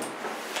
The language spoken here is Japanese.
あ。